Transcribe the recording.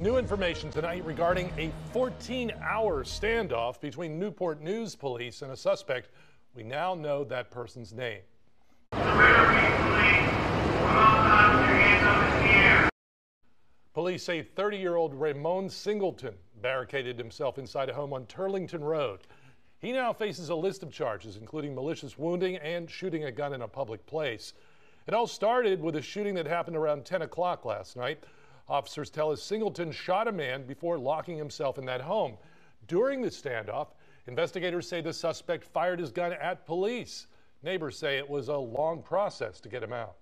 New information tonight regarding a 14 hour standoff between Newport News police and a suspect. We now know that person's name. Police say 30 year old Ramon Singleton barricaded himself inside a home on Turlington Road. He now faces a list of charges, including malicious wounding and shooting a gun in a public place. It all started with a shooting that happened around 10 o'clock last night. Officers tell us Singleton shot a man before locking himself in that home. During the standoff, investigators say the suspect fired his gun at police. Neighbors say it was a long process to get him out.